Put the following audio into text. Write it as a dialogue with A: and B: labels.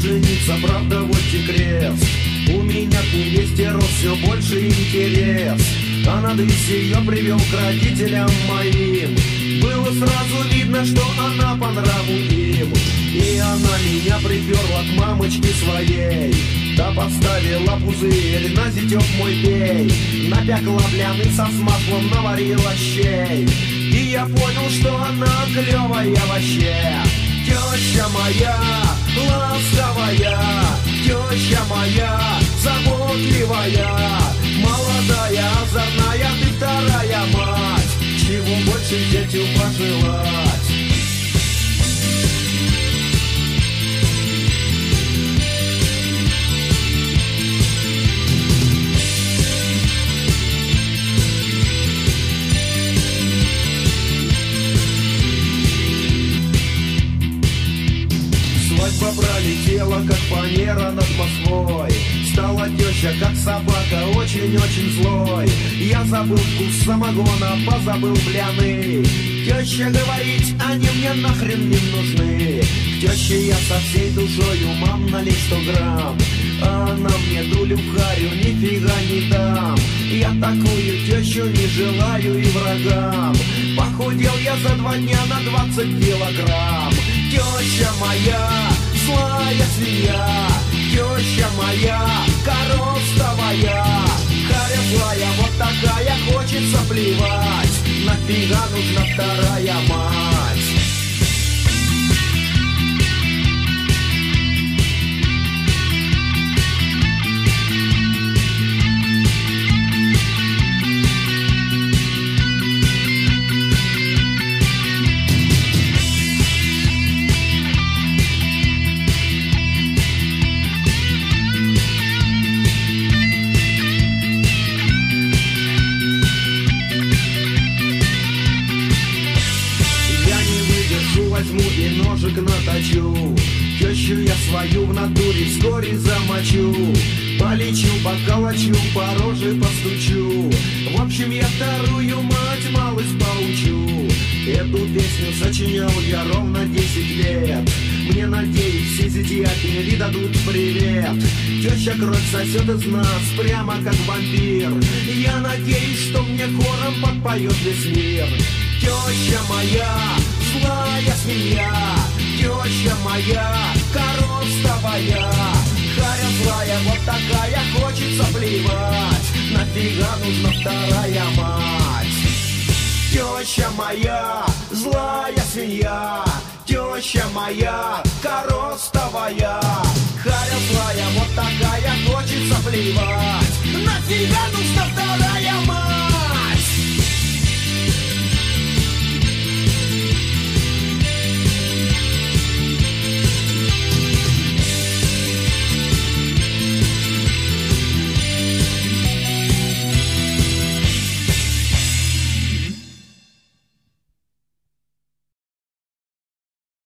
A: жениться, правда, вот и крест. У меня к невесте рос все больше интерес. А на ее привел к родителям моим. Было сразу видно, что она по нраву им. И она меня приперла к мамочке своей. Та поставила пузырь на зятек мой пей. Напекла бляныца с маслом, наварила щей. И я понял, что она клевая вообще. Теща моя, больше детям пожелать. Свадьба пролетела, как фанера над Москвой Теща, как собака, очень-очень злой. Я забыл вкус самогона, позабыл бляны Теща говорить, они мне нахрен не нужны. К я со всей душою, мам, налей сто грамм. А она мне дулю в харю, нифига не дам. Я такую тещу не желаю и врагам. Похудел я за два дня на двадцать килограмм. Теща моя, злая свинья. Теща моя, коростовая Харя злая, вот такая, хочется плевать. Нафига нужна вторая Тещу я свою в натуре вскоре замочу. Полечу, поколочу, по роже постучу. В общем, я вторую мать малость поучу Эту песню сочинял я ровно 10 лет. Мне, надеюсь, все зятья передадут привет. Теща кровь сосет из нас, прямо как вампир. Я надеюсь, что мне хором подпоет весь мир. Теща моя, злая свинья Теща моя, коростовая Харя злая, вот такая, хочется плевать. Нафига нужна вторая мать? Теща моя, злая свинья. Теща моя, коростовая Харя злая, вот такая, хочется плевать. Нафига нужна вторая мать